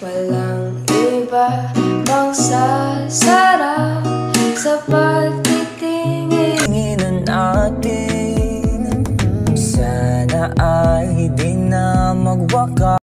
Walang iba bang sasarap sa pagtitingin. Tingin natin. Sana ay di na magwakas